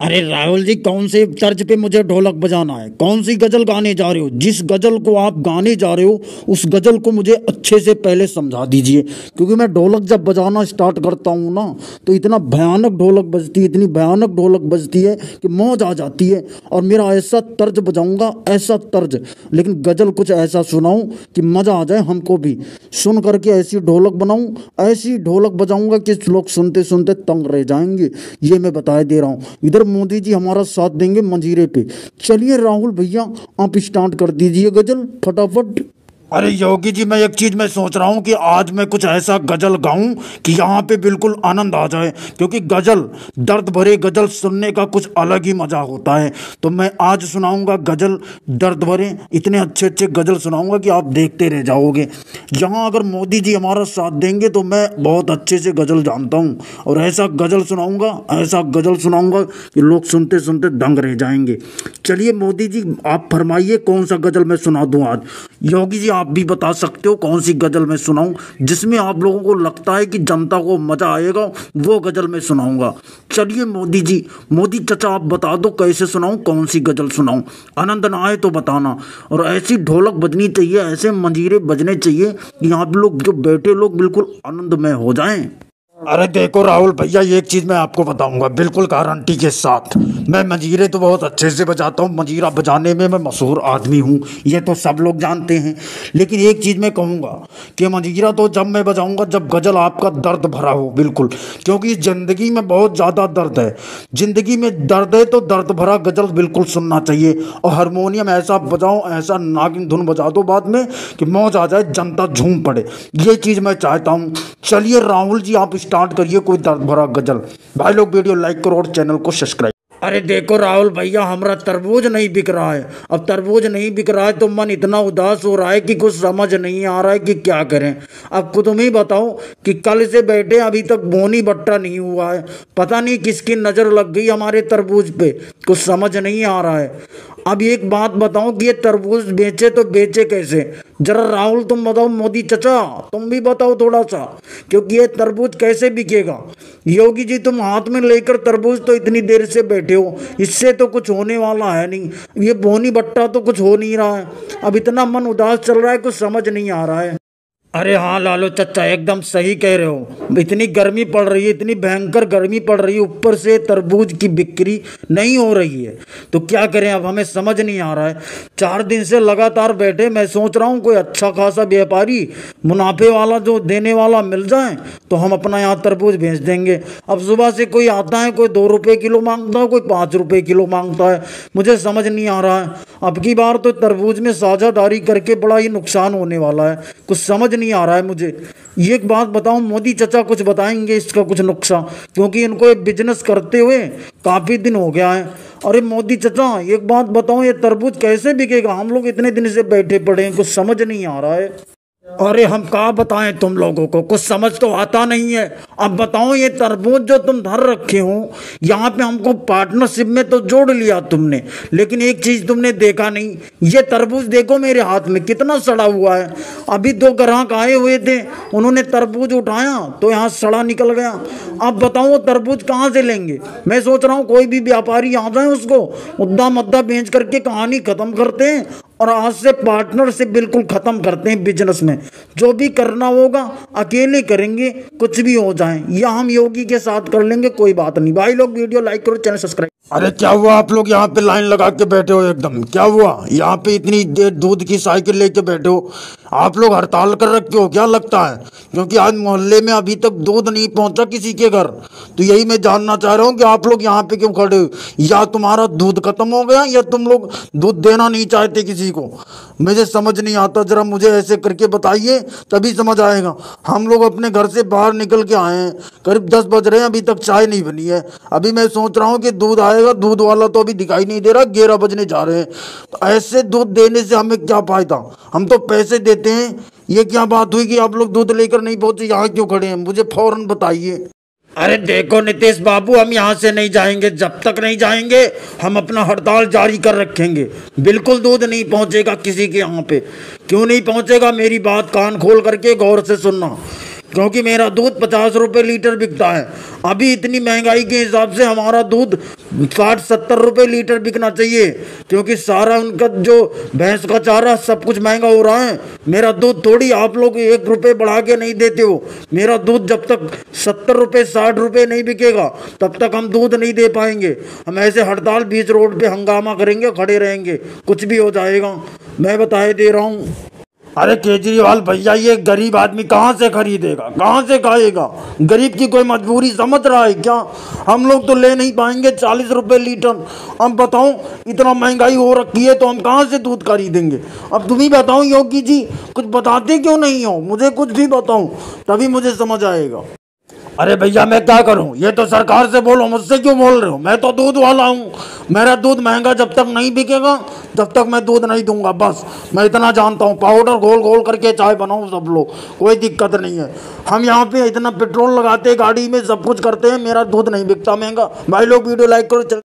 अरे राहुल जी, कौन से तर्ज पे मुझे ढोलक बजाना है? कौन सी गज़ल गाने जा रहे हो? जिस गज़ल को आप गाने जा रहे हो, उस गज़ल को मुझे अच्छे से पहले समझा दीजिए। क्योंकि मैं ढोलक जब बजाना स्टार्ट करता हूँ ना तो इतना भयानक ढोलक बजती है, इतनी भयानक ढोलक बजती है कि मौज आ जाती है। और मेरा ऐसा तर्ज बजाऊँगा, ऐसा तर्ज। लेकिन गज़ल कुछ ऐसा सुनाऊं कि मज़ा आ जाए हमको भी। सुन करके ऐसी ढोलक बनाऊँ, ऐसी ढोलक बजाऊँगा कि लोग सुनते सुनते तंग रह जाएँगे। ये मैं बताए दे रहा हूँ। इधर मोदी जी हमारा साथ देंगे मंजीरे पे। चलिए राहुल भैया, आप स्टार्ट कर दीजिए गज़ल, फटाफट। अरे योगी जी, मैं एक चीज़ मैं सोच रहा हूँ कि आज मैं कुछ ऐसा गज़ल गाऊं कि यहाँ पे बिल्कुल आनंद आ जाए, क्योंकि गज़ल, दर्द भरे गज़ल सुनने का कुछ अलग ही मज़ा होता है। तो मैं आज सुनाऊँगा गज़ल, दर्द भरे, इतने अच्छे अच्छे गज़ल सुनाऊँगा कि आप देखते रह जाओगे। यहाँ अगर मोदी जी हमारा साथ देंगे तो मैं बहुत अच्छे से गज़ल जानता हूँ, और ऐसा गज़ल सुनाऊँगा, ऐसा गज़ल सुनाऊँगा कि लोग सुनते सुनते दंग रह जाएँगे। चलिए मोदी जी, आप फरमाइए कौन सा गज़ल मैं सुना दूँ आज। योगी जी आप भी बता सकते हो कौन सी गज़ल मैं सुनाऊं, जिसमें आप लोगों को लगता है कि जनता को मज़ा आएगा, वो गज़ल मैं सुनाऊँगा। चलिए मोदी जी, मोदी चचा आप बता दो कैसे सुनाऊं, कौन सी गज़ल सुनाऊं? आनंद ना आए तो बताना। और ऐसी ढोलक बजनी चाहिए, ऐसे मंजीरे बजने चाहिए कि आप लोग जो बैठे लोग बिल्कुल आनंदमय हो जाएँ। अरे देखो राहुल भैया एक चीज़ मैं आपको बताऊँगा, बिल्कुल गारंटी के साथ। मैं मंजीरे तो बहुत अच्छे से बजाता हूँ, मंजीरा बजाने में मैं मशहूर आदमी हूँ, ये तो सब लोग जानते हैं। लेकिन एक चीज़ मैं कहूँगा कि मंजीरा तो जब मैं बजाऊँगा, जब गज़ल आपका दर्द भरा हो, बिल्कुल। क्योंकि ज़िंदगी में बहुत ज़्यादा दर्द है। ज़िंदगी में दर्द है तो दर्द भरा गज़ल बिल्कुल सुनना चाहिए। और हारमोनियम ऐसा बजाओ ऐसा नागिन धुन बजा दो बाद में कि मौज आ जाए, जनता झूम पड़े। ये चीज़ मैं चाहता हूँ। चलिए राहुल जी, आप स्टार्ट करिए कोई दर्द भरा गज़ल। भाई लोग, वीडियो लाइक करो और चैनल को सब्सक्राइब। अरे देखो राहुल भैया, हमारा तरबूज नहीं बिक रहा है। अब तरबूज नहीं बिक रहा है तो मन इतना उदास हो रहा है कि कुछ समझ नहीं आ रहा है कि क्या करें। अब खुद तुम ही बताओ कि कल से बैठे अभी तक बोनी बट्टा नहीं हुआ है। पता नहीं किसकी नज़र लग गई हमारे तरबूज पे। कुछ समझ नहीं आ रहा है। अब एक बात बताओ कि ये तरबूज बेचे तो बेचे कैसे? जरा राहुल, तुम बताओ मोदी चचा, तुम भी बताओ थोड़ा सा क्योंकि ये तरबूज कैसे बिकेगा? योगी जी, तुम हाथ में लेकर तरबूज तो इतनी देर से बैठे हो, इससे तो कुछ होने वाला है नहीं। ये बोनी बट्टा तो कुछ हो नहीं रहा है। अब इतना मन उदास चल रहा है, कुछ समझ नहीं आ रहा है। अरे हाँ लालो चचा, एकदम सही कह रहे हो। इतनी गर्मी पड़ रही है, इतनी भयंकर गर्मी पड़ रही है, ऊपर से तरबूज की बिक्री नहीं हो रही है। तो क्या करें, अब हमें समझ नहीं आ रहा है। चार दिन से लगातार बैठे, मैं सोच रहा हूँ कोई अच्छा खासा व्यापारी, मुनाफे वाला जो देने वाला मिल जाए तो हम अपना यहाँ तरबूज भेज देंगे। अब सुबह से कोई आता है, कोई दो रुपये किलो माँगता है, कोई पाँच रुपये किलो माँगता है। मुझे समझ नहीं आ रहा है। अब की बार तो तरबूज में साझादारी करके बड़ा ही नुकसान होने वाला है। कुछ समझ नहीं आ रहा है मुझे। ये एक बात बताऊँ, मोदी चचा कुछ बताएँगे इसका कुछ नुकसान, क्योंकि इनको ये बिज़नेस करते हुए काफ़ी दिन हो गया है। अरे मोदी चचा, एक बात बताऊँ, ये तरबूज कैसे बिकेगा? हम लोग इतने दिन से बैठे पड़े हैं, कुछ समझ नहीं आ रहा है। अरे हम कहा बताएँ तुम लोगों को? कुछ समझ तो आता नहीं है। अब बताओ ये तरबूज जो तुम धर रखे हो, यहाँ पे हमको पार्टनरशिप में तो जोड़ लिया तुमने, लेकिन एक चीज़ तुमने देखा नहीं। ये तरबूज देखो मेरे हाथ में, कितना सड़ा हुआ है। अभी दो ग्राहक आए हुए थे, उन्होंने तरबूज उठाया तो यहाँ सड़ा निकल गया। अब बताओ वो तरबूज कहाँ से लेंगे? मैं सोच रहा हूँ कोई भी व्यापारी आ जाए उसको मुद्दा मद्दा बेच करके कहानी खत्म करते हैं। और आज से पार्टनरशिप बिल्कुल ख़त्म करते हैं बिज़नेस में। जो भी करना होगा, अकेले करेंगे, कुछ भी हो जाए। या हम योगी के साथ कर लेंगे, कोई बात नहीं। भाई लोग, वीडियो लाइक करो चैनल सब्सक्राइब अरे क्या हुआ? आप लोग यहाँ पे लाइन लगा के बैठे हो एकदम। क्या हुआ? यहाँ पे इतनी देर दूध की साइकिल लेके बैठे हो। आप लोग हड़ताल कर रखे हो? क्या लगता है? क्योंकि आज मोहल्ले में अभी तक दूध नहीं पहुँचा किसी के घर। तो यही मैं जानना चाह रहा हूँ कि आप लोग यहाँ पे क्यों खड़े हो? या तुम्हारा दूध खत्म हो गया या तुम लोग दूध देना नहीं चाहते किसी को? मुझे समझ नहीं आता। जरा मुझे ऐसे करके बताइए, तभी समझ आएगा। हम लोग अपने घर से बाहर निकल के आए हैं। करीब दस बज रहे हैं। अभी तक चाय नहीं बनी है। अभी मैं सोच रहा हूँ कि दूध आएगा दूध वाला तो अभी दिखाई नहीं दे रहा ग्यारह बजने जा रहे हैं। तो ऐसे दूध देने से हमें क्या फ़ायदा? हम तो पैसे देते हैं। ये क्या बात हुई कि आप लोग दूध लेकर नहीं पहुँचे? यहाँ क्यों खड़े हैं? मुझे फ़ौरन बताइए। अरे देखो नितेश बाबू, हम यहाँ से नहीं जाएँगे। जब तक नहीं जाएँगे, हम अपना हड़ताल जारी कर रखेंगे। बिल्कुल दूध नहीं पहुंचेगा किसी के यहाँ पे। क्यों नहीं पहुंचेगा? मेरी बात कान खोल करके गौर से सुनना। क्योंकि मेरा दूध पचास रुपये लीटर बिकता है। अभी इतनी महँगाई के हिसाब से हमारा दूध साठ, सत्तर रुपये लीटर बिकना चाहिए, क्योंकि सारा उनका जो भैंस का चारा, सब कुछ महँगा हो रहा है। मेरा दूध थोड़ी आप लोग एक रुपये बढ़ा के नहीं देते हो। मेरा दूध जब तक सत्तर रुपये, साठ रुपये नहीं बिकेगा, तब तक हम दूध नहीं दे पाएँगे। हम ऐसे हड़ताल बीच रोड पे हंगामा करेंगे, खड़े रहेंगे, कुछ भी हो जाएगा। मैं बताए दे रहा हूँ अरे केजरीवाल भैया, ये गरीब आदमी कहाँ से खरीदेगा? कहाँ से खाएगा? गरीब की कोई मजबूरी समझ रहा है क्या? हम लोग तो ले नहीं पाएँगे चालीस रुपये लीटर। अब बताओ, इतना महँगाई हो रखी है तो हम कहाँ से दूध खरीदेंगे? अब तुम ही बताओ योगी जी, कुछ बताते क्यों नहीं हो? मुझे कुछ भी बताओ, तभी मुझे समझ आएगा। अरे भैया, मैं क्या करूँ? ये तो सरकार से बोलो, मुझसे क्यों बोल रहे हो? मैं तो दूध वाला हूँ। मेरा दूध महँगा जब तक नहीं बिकेगा, तब तक मैं दूध नहीं दूँगा, बस। मैं इतना जानता हूँ पाउडर घोल घोल करके चाय बनाऊँ सब लोग, कोई दिक्कत नहीं है। हम यहाँ पे इतना पेट्रोल लगाते, गाड़ी में सब कुछ करते हैं, मेरा दूध नहीं बिकता महँगा। भाई लोग वीडियो लाइक करो